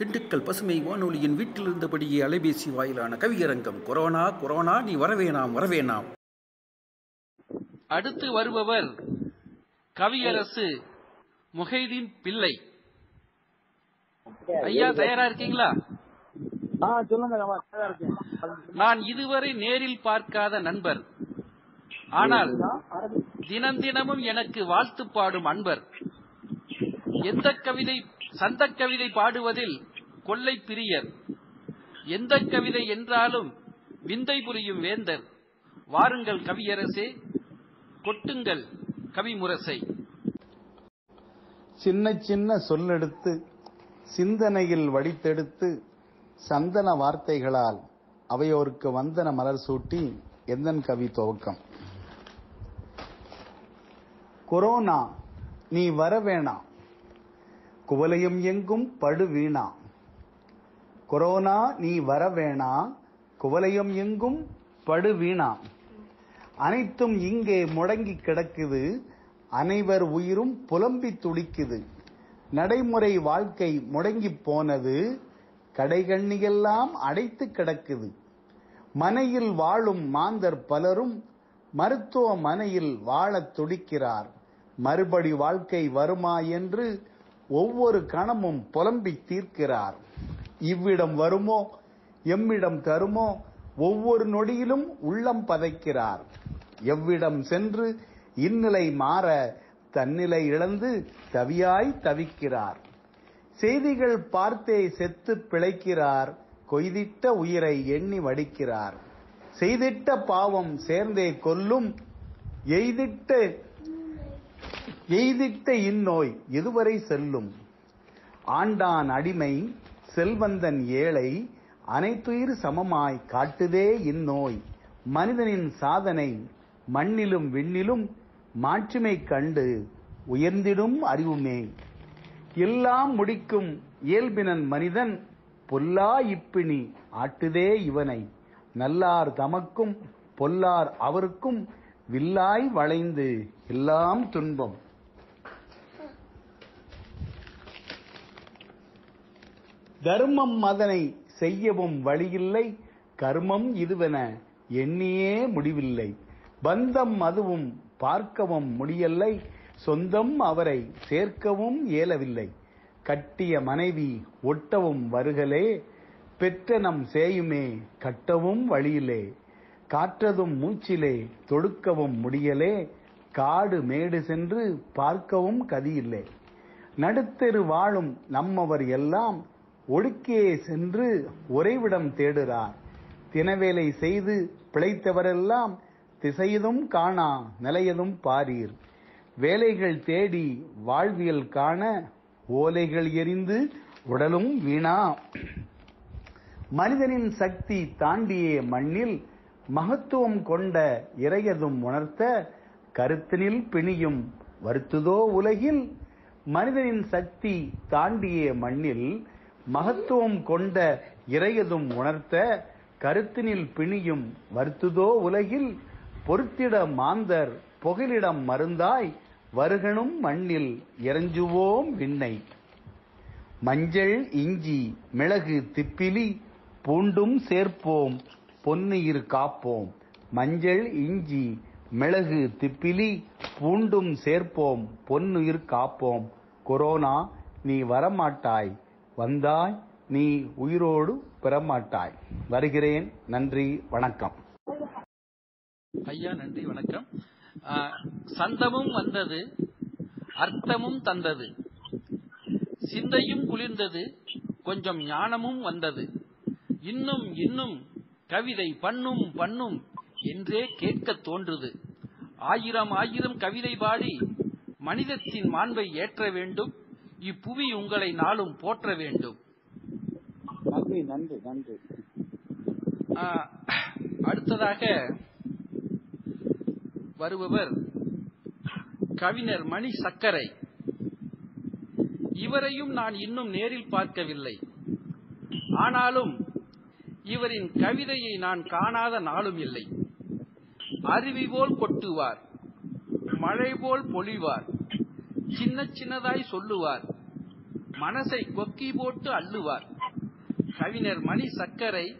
திண்டுக்கல் பசுமை வானொலியின் வீட்டில் இருந்தபடியே அலைபேசி வாயிலான கவியரங்கம். கொரோனா கொரோனா நீ வரவேணாம் வரவேணாம். அடுத்து வருபவர் கவியரசு முஹைதீன் பிள்ளை. ஐயா தயாரா இருக்கீங்களா. நான் இதுவரை நேரில் பார்க்காத நண்பர். ஆனால் தினம் தினமும் எனக்கு வாழ்த்து பாடும் அன்பர். எந்த கவிதை சந்த கவிதை பாடுவதில் கொள்ளை பிரியர் எந்த கவிதை என்றாலும் விந்தை புரியும் வேந்தர். வாருங்கள் கவியரசே கொட்டுங்கள் கவிமுரசை. சின்ன சின்ன சொல்லெடுத்து சிந்தனையில் வடித்தெடுத்து சந்தன வார்த்தைகளால் அவையோருக்கு வந்தன மலர் சூட்டி எந்தன் கவி துவக்கம்? கொரோனா நீ வரவேணா குவலையும் எங்கும் படு வீணா. கொரோனா நீ வரவேணா குவலயம் எங்கும் படு வீணா. அனைத்தும் இங்கே முடங்கி கிடக்குது அனைவர் உயிரும் புலம்பி துடிக்குது. நடைமுறை வாழ்க்கை முடங்கி போனது கடைகண்ணியெல்லாம் அடைத்து கிடக்குது. மனையில் வாழும் மாந்தர் பலரும் மருத்துவமனையில் வாழத் துடிக்கிறார். மறுபடி வாழ்க்கை வருமா என்று ஒவ்வொரு கணமும் புலம்பி தீர்க்கிறார். இவ்விடம் வருமோ? எம்மிடம் தருமோ? ஒவ்வொரு நொடியிலும் உள்ளம் பதைக்கிறார். எவ்விடம் சென்று இந்நிலை மாற தன்னிலை இழந்து தவியாய் தவிக்கிறார். செய்திகள் பார்த்தே செத்து பிழைக்கிறார். கொய்திட்ட உயிரை எண்ணி வடிக்கிறார். செய்திட்ட பாவம் சேர்ந்தே கொல்லும். எய்திட்ட எய்திட்ட இந்நோய் இதுவரை செல்லும்? ஆண்டான் அடிமை செல்வந்தன் ஏழை அனைத்துயிர் சமமாய் காட்டுதே இந்நோய். மனிதனின் சாதனை மண்ணிலும் விண்ணிலும் மாட்சிமை கண்டு உயர்ந்திடும் அறிவுமே. எல்லாம் முடிக்கும் இயல்பினன் மனிதன் பொல்லா இப்பிணி ஆட்டுதே இவனை. நல்லார் தமக்கும் பொல்லார் அவருக்கும் வில்லாய் வளைந்து எல்லாம் துன்பம். தர்மம் அதனை செய்யவும் வழியில்லை கர்மம் இதுவென எண்ணியே முடிவில்லை. பந்தம் அதுவும் பார்க்கவும் முடியலை சொந்தம் அவரை சேர்க்கவும் இயலவில்லை. கட்டிய மனைவி ஒட்டவும் வருகலே பெற்ற நம் சேயுமே கட்டவும் வழியிலே. காற்றதும் மூச்சிலே தொடுக்கவும் முடியலே காடு மேடு சென்று பார்க்கவும் கதியில்லை. நடுத்தெரு வாழும் நம்மவர் எல்லாம் ஒடுக்கே சென்று உறைவிடம் தேடுறார் தினவேலை செய்து பிழைத்தவரெல்லாம் திசையதும் காணா நிலையதும் பாரீர். வேலைகள் தேடி வாழ்வியல் காண ஓலைகள் எரிந்து உடலும் வீணா. மனிதனின் சக்தி தாண்டியே மண்ணில் மகத்துவம் கொண்ட இறையதும் உணர்த்த கருத்தினில் பிணியும் வருத்துதோ உலகில் மனிதனின் சக்தி தாண்டியே மண்ணில் மகத்துவம் கொண்ட இறையதும் உணர்த்த கருத்தினில் பிணியும் வருத்துதோ உலகில் பொருத்திட மாந்தர் புகலிடம் மருந்தாய் வருகணும் மண்ணில் இறஞ்சுவோம் விண்ணை. மஞ்சள் இஞ்சி மிளகு திப்பிலி பூண்டும் சேர்ப்போம் பொன்னுயிர் காப்போம். மஞ்சள் இஞ்சி மிளகு திப்பிலி பூண்டும் சேர்ப்போம் பொன்னுயிர் காப்போம். கொரோனா நீ வரமாட்டாய். வந்தாய் நீ உயிரோடு பெறமாட்டாய். வருகிறேன் நன்றி வணக்கம். ஐயா நன்றி வணக்கம். சந்தமும் வந்தது அர்த்தமும் தந்தது. சிந்தையும் குளிர்ந்தது கொஞ்சம் ஞானமும் வந்தது. இன்னும் இன்னும் கவிதை பண்ணும் பண்ணும் என்றே கேட்கத் தோன்றுது. ஆயிரம் ஆயிரம் கவிதை பாடி மனிதத்தின் மாண்பை ஏற்ற வேண்டும். இப்புவி உங்களை நாளும் போற்ற வேண்டும். நன்றி நன்றி நன்றி. அடுத்ததாக வருபவர் கவிஞர் மணி சக்கரை. இவரையும் நான் இன்னும் நேரில் பார்க்கவில்லை. ஆனாலும் இவரின் கவிதையை நான் காணாத நாளும் இல்லை. அருவி போல் கொட்டுவார் மழை போல் பொழிவார். சின்ன சின்னதாய் சொல்லுவார். மனசை கொக்கி போட்டு அள்ளுவார். கவிஞர் மணி சர்க்கரை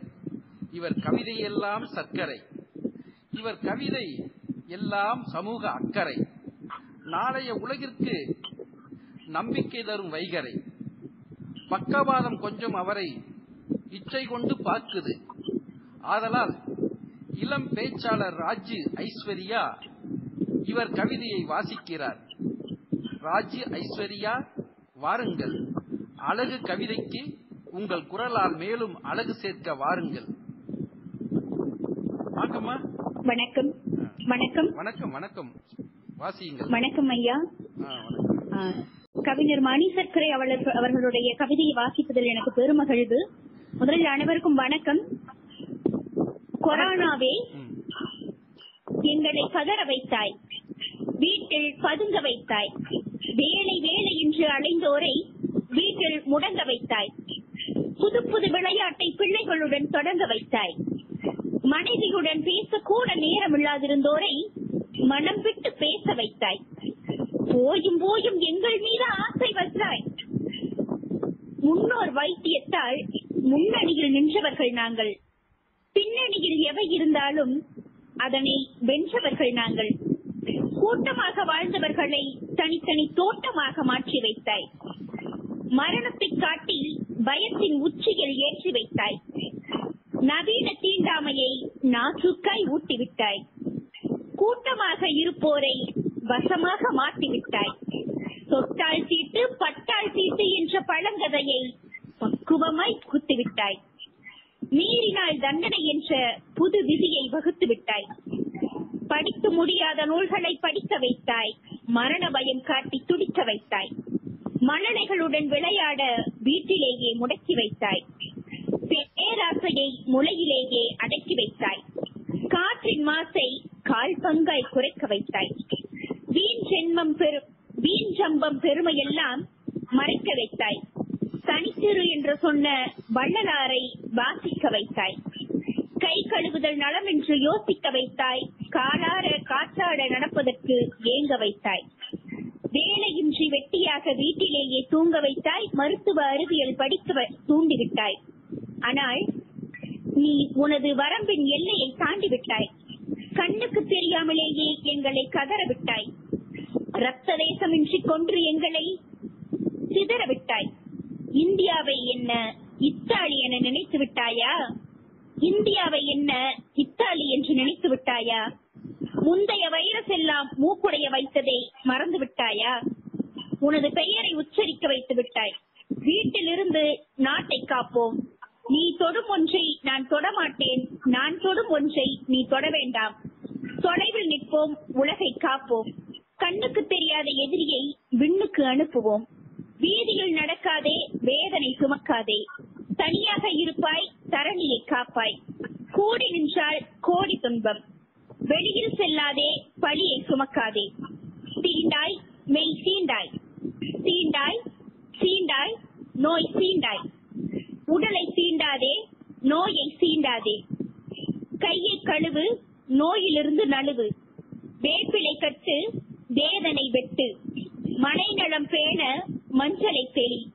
இவர் கவிதையெல்லாம் சர்க்கரை. இவர் கவிதை எல்லாம் சமூக அக்கறை. நாளைய உலகிற்கு நம்பிக்கை தரும் வைகரை. பக்கவாதம் கொஞ்சம் அவரை இச்சை கொண்டு பார்க்குது. ஆதலால் இளம் பேச்சாளர் ராஜு ஐஸ்வர்யா இவர் கவிதையை வாசிக்கிறார். ராஜு ஐஸ்வர்யா வாருங்கள். அழகு கவிதைக்கு உங்கள் குரலால் மேலும் அழகு சேர்க்க வாருங்கள். வணக்கம். வணக்கம். வணக்கம் வணக்கம். வாசியுங்கள். வணக்கம் ஐயா. கவிஞர் மணி சர்க்கரை அவர்களுடைய கவிதையை வாசிப்பதில் எனக்கு பெருமகிழ்வு. முதலில் அனைவருக்கும் வணக்கம். கொரோனாவே. எங்களை கதற வைத்தாய். வீட்டில் பதுங்க வைத்தாய். வேலை வேலை என்று அலைந்தோரை வீட்டில் முடங்க வைத்தாய். புது புது விளையாட்டை பிள்ளைகளுடன் தொடங்க வைத்தாய். மனைவியுடன் பேசக்கூட நேரம் இல்லாதிருந்தோரை மனம் விட்டு பேச வைத்தாய். போயும் போயும் எங்கள் மீது ஆசை வைத்தாய் முன்னோர் வைத்தியத்தால் முன்னணியில் நின்றவர்கள் நாங்கள். பின்னணியில் எவை இருந்தாலும் அதனை வென்றவர்கள் நாங்கள். கூட்டமாக வாழ்ந்தவர்களை தனித்தனி தோட்டமாக மாற்றி வைத்தாய். மரணத்தை காட்டி பயத்தின் உச்சியில் ஏற்றி வைத்தாய். நவீன தீண்டாமையை நாசுக்காய் ஊட்டிவிட்டாய். கூட்டமாக இருப்போரை வசமாக மாற்றிவிட்டாய். தொட்டால் தீட்டு பட்டால் தீட்டு என்ற பழங்கதையை பக்குவமாய் குத்திவிட்டாய். மீறினால் தண்டனை என்ற புது விதியை வகுத்து விட்டாய் படித்து முடியாத நூல்களை படிக்க வைத்தாய். மரண பயம் காட்டி துடிக்க வைத்தாய். மணலைகளுடன் விளையாட வீட்டிலேயே முடக்கி வைத்தாய். பேராசையை முளையிலேயே அடக்கி வைத்தாய். காற்றின் மாசை கால் பங்காய் குறைக்க வைத்தாய். வீண் ஜென்மம் பெரு வீண் ஜம்பம் பெருமையெல்லாம் மறைக்க வைத்தாய். தனித்திரு என்று சொன்ன வள்ளலாரை வாசிக்க வைத்தாய். கை கழுவுதல் நலம் என்று யோசிக்க வைத்தாய். காலார காற்றாட நடப்பதற்கு ஏங்க வைத்தாய்? வேலையின்றி வெட்டியாக வீட்டிலேயே தூங்க வைத்தாய் மருத்துவ அறிவியல் படிக்க வ- தூண்டிவிட்டாய். ஆனால் நீ உனது வரம்பின் எல்லையை தாண்டி விட்டாய். கண்ணுக்கு தெரியாமலேயே எங்களை கதற விட்டாய். ரத்த தேசமின்றி கொன்று எங்களை சிதற விட்டாய். இந்தியாவை என்ன இத்தாலி என நினைத்து விட்டாயா? இந்தியாவை என்ன இத்தாலி என்று நினைத்து விட்டாயா? முந்தைய வைரஸ் எல்லாம் மூக்குடைய வைத்ததை மறந்து விட்டாயா? உனது பெயரை உச்சரிக்க வைத்து விட்டாய். வீட்டிலிருந்து நாட்டை காப்போம். நீ தொடும் ஒன்றை நான் தொடமாட்டேன். நான் தொடும் ஒன்றை நீ தொட வேண்டாம். தொலைவில் நிற்போம் உலகை காப்போம். கண்ணுக்கு தெரியாத எதிரியை விண்ணுக்கு அனுப்புவோம். வீதியில் நடக்காதே வேதனை சுமக்காதே. தனியாக இருப்பாய் தரணியை காப்பாய். கூடி நின்றால் கோடி துன்பம். வெளியில் செல்லாதே பழியை சுமக்காதே. தீண்டாய் மெய் சீண்டாய். தீண்டாய் சீண்டாய் நோய் சீண்டாய். உடலை சீண்டாதே நோயை சீண்டாதே. கையை கழுவு நோயிலிருந்து நழுவு. வேப்பிலை கட்டு வேதனை வெட்டு. மனைநலம் பேண மஞ்சளை தெளி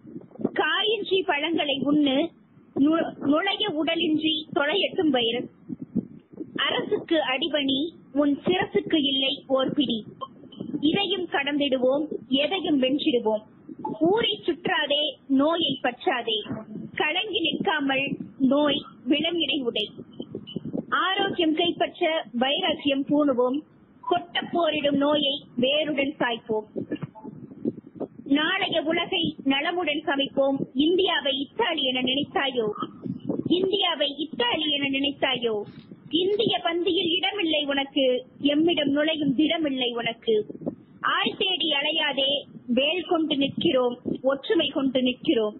காயின்றி பழங்களை உண்ணு நு- நுழைய உடலின்றி தொலையட்டும் வைரஸ். அரசுக்கு அடிபணி உன் சிரசுக்கு இல்லை ஓர் பிடி. இதையும் கடந்திடுவோம் எதையும் வென்றிடுவோம். ஊரை சுற்றாதே நோயை பற்றாதே. கலங்கி நிற்காமல் நோய் விலங்கினை உடை. ஆரோக்கியம் கைப்பற்ற வைராக்கியம் பூணுவோம். கொட்ட போரிடும் நோயை வேருடன் சாய்ப்போம். நாளைய உலகை நலமுடன் சமைப்போம். இந்தியாவை இத்தாலி என நினைத்தாயோ? இந்தியாவை இத்தாலி என நினைத்தாயோ? இந்திய பந்தியில் இடமில்லை உனக்கு. எம்மிடம் நுழையும் திடமில்லை உனக்கு. ஆள் தேடி அலையாதே. வேல் கொண்டு நிற்கிறோம். ஒற்றுமை கொண்டு நிற்கிறோம்.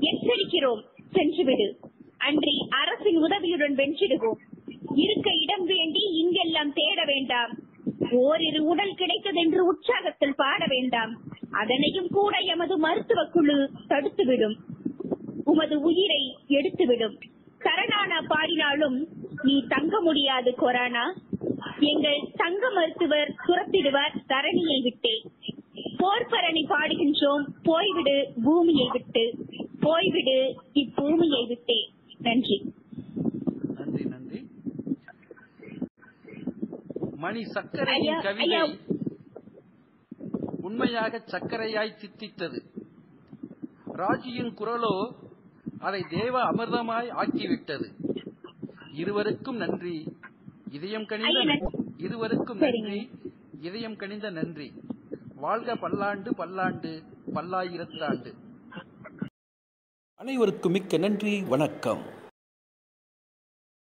எச்சரிக்கிறோம். சென்றுவிடு அன்றி அரசின் உதவியுடன் வென்றிடுவோம். இருக்க இடம் வேண்டி இங்கெல்லாம் தேட வேண்டாம். ஓரிரு உடல் கிடைத்ததென்று உற்சாகத்தில் பாட வேண்டாம். அதனையும் கூட எமது மருத்துவ குழு தடுத்துவிடும். உமது உயிரை எடுத்துவிடும். கரணானா பாடினாலும் நீ தங்க முடியாது கொரோனா. எங்கள் தங்க மருத்துவர் துரத்திடுவார் தரணியை விட்டே. போர்ப்பரணி பாடுகின்றோம் போய்விடு பூமியை விட்டு. போய்விடு இப்பூமியை விட்டே. நன்றி. நன்றி நன்றி. மணி கவிதை ஐயா. உண்மையாக சர்க்கரையாய் தித்தித்தது ராஜியின் குரலோ அதை தேவ அமிர்தமாய் ஆக்கிவிட்டது. இருவருக்கும் நன்றி. இதயம் நன்றி. இருவருக்கும். நன்றி. இதயம் கனிந்த நன்றி. வாழ்க பல்லாண்டு பல்லாண்டு பல்லாயிரத்தாண்டு. அனைவருக்கும் மிக்க நன்றி. வணக்கம்.